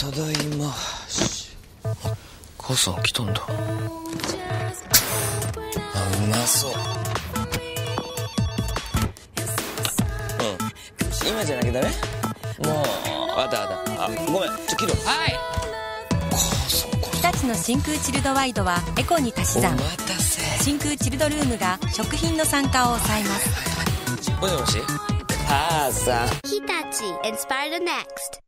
ただいま。母さん来たんだ。あうまそう。うん。今じゃなきゃダメ？もうわかったわかった。あごめんちょ切るはい。こ日立の真空チルドワイドはエコに足し算。お待たせ。真空チルドルームが食品の酸化を抑えます。もしもし母さん。日立 inspire the next.